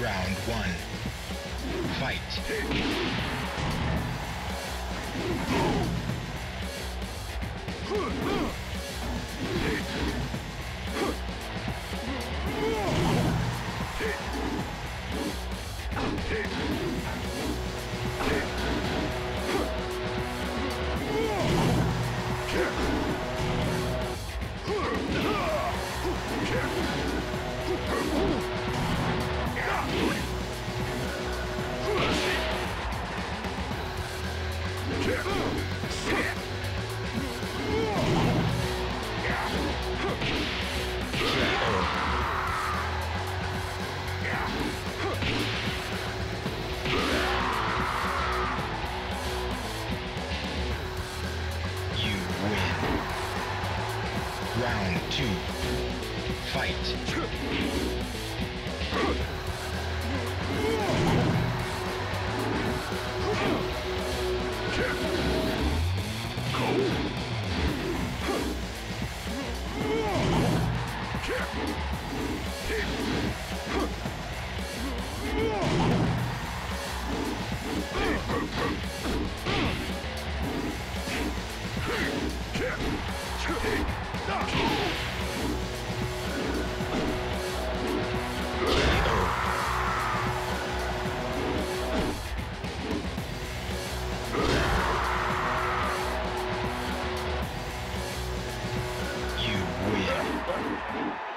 Round one. Fight. Round two. Fight. You win.